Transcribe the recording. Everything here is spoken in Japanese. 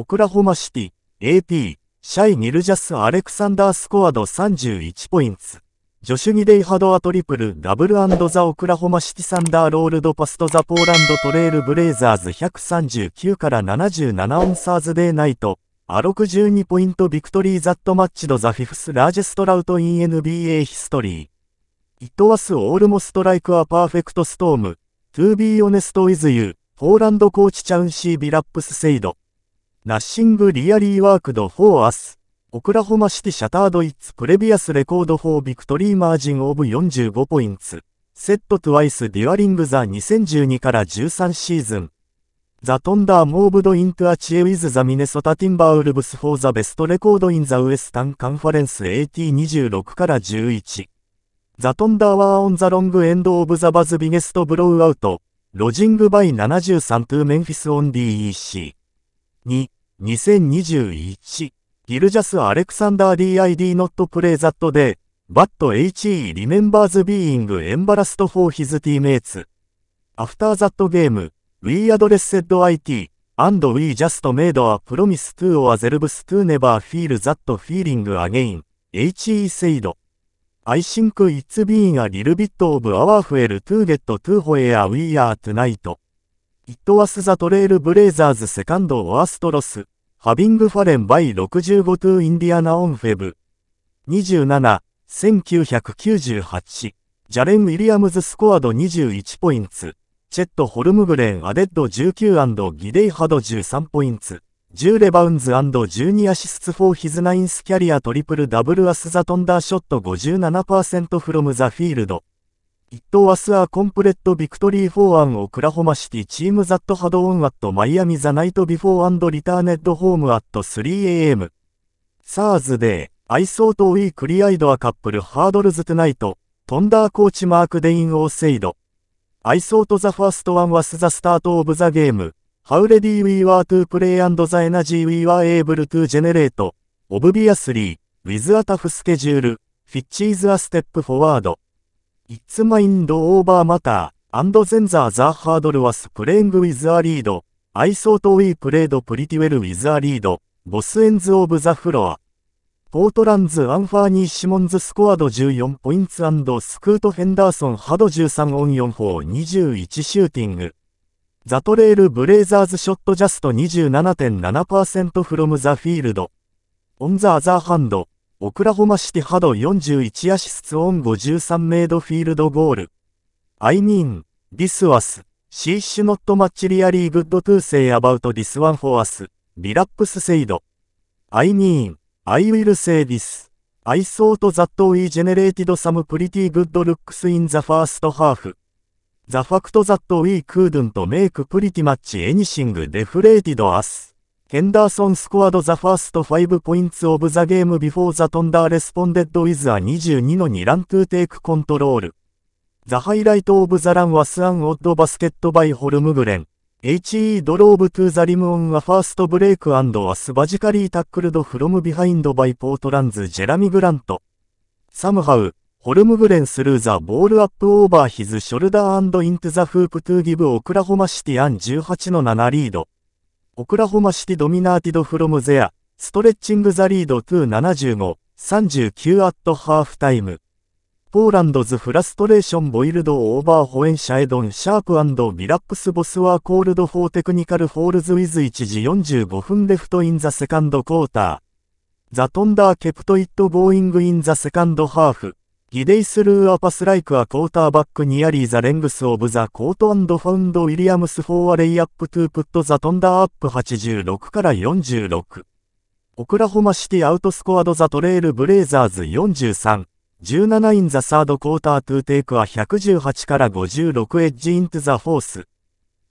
オクラホマシティ、AP、シャイ・ニルジャス・アレクサンダー・スコアド31ポイント。 Josh Giddey had a triple-double, the Oklahoma City Thunder rolled past the Portland Trail Blazers 139 to 77 on Thursday night,ア62ポイントビクトリーザットマッチドザフィフスラージェストラウトイン NBA ヒストリー。 It was almost like a perfect storm, to be honest with you、ポーランドコーチチャウンシービラップスセイド。 Nothing really worked for us. Oklahoma City shattered its previous record for victory margin of 45 points. Set twice during the 2012 to 13 season.ザ・トンダー・モーブド・イント・アチエ・ウィズ・ザ・ミネソタ・ティンバー・ウルブス・フォー・ザ・ベスト・レコード・イン・ザ・ウエスタン・カンファレンス AT26 から11。The Thunder were on the wrong end of the NBA's biggest blowout.ロジング・バイ73トゥ・メンフィス・オン・ DEC。2、2021ギルジャス・アレクサンダー・ DID・ ノット・プレイ・ザット・デイ・バット・ HE・ リメンバーズ・ビーイング・エンバラスト・フォー・ヒズ・ティーメイツ・アフター・ザット・ゲーム・ウィー・アドレス・セッド・ IT・ アンド・ウィー・ジャスト・メイド・ア・プロミス・トゥ・オア・ゼルブス・トゥ・ネバー・フィール・ザット・フィーリング・アゲイン・ HE・ セイド・アイシンク・イッツ・ビーがリル・ビット・オブ・アワー・フエル・トゥー・ゲット・トゥ・ホエア・ウィー・アー・トゥ・ナイト・イットワスザトレールブレイザーズセカンドワーストロス。Having fallen by 65 to Indiana on Feb. 27、1998。ジャレン・ウィリアムズスコアド21ポイント。 Chet Holmgren added 19. Giddey had 13 points. 10 rebounds & 12 assists for his ninth career triple-double as the Thunder shot 57% from the field.一等アスアーコンプレットビクトリーフォーアンオクラホマシティチームザットハドオンアットマイアミザナイトビフォーアンドリターネッドホームアット 3am。 Thursday, I thought we cleared a couple hurdles tonight, Thunder coach Mark Daigneault said. I thought the first one was the start of the game. How ready we were to play and the energy we were able to generate. Obviously, with a tough schedule, Fitch is a step forward. It's mind over matter, and then the the hurdle was playing with a lead. I thought we played pretty well with a lead. Boss ends of the floor. ポートランズ・アンファーニー・シモンズスコアド14ポイントスクート・フェンダーソン・ハド13オン4フォー21シューティング。ザトレール・ブレイザーズ・ショット・ジャスト27.7%フロム・ザ・フィールド。オン・ザ・アザーハンド。オクラホマシティハド41アシスツオン53メイドフィールドゴール。I mean, this was, she should not much really good to say about this one for us, リラップスセイド。I mean, I will say this. I thought that we generated some pretty good looks in the first half. The fact that we couldn't make pretty much anything deflated us. Henderson scored the first five points of the game before the Thunder responded with a 22の2 run to take control. The highlight of the run was an odd basket by Holmgren. He drove to the rim on a fast break and was basically tackled from behind by Portland's Jerami Grant. Somehow, Holmgren threw the ball up over his shoulder and into the hoop to give Oklahoma City an 18の7 lead. Oklahoma City dominated from there, stretching the lead to 75, 39 at halftime. Portland's frustration boiled over when Shaedon Sharpe, Billups both were called for technical fouls with 1時45分 left in the second quarter. The Thunder kept it going in the second half. Giddey threw a pass like a quarterback nearly the length of the court and found Williams for a layup to put the Thunder up 86 to 46. Oklahoma City outscored the Trail Blazers 43. 17 in the third quarter to take a 118 to 56 edge into the fourth.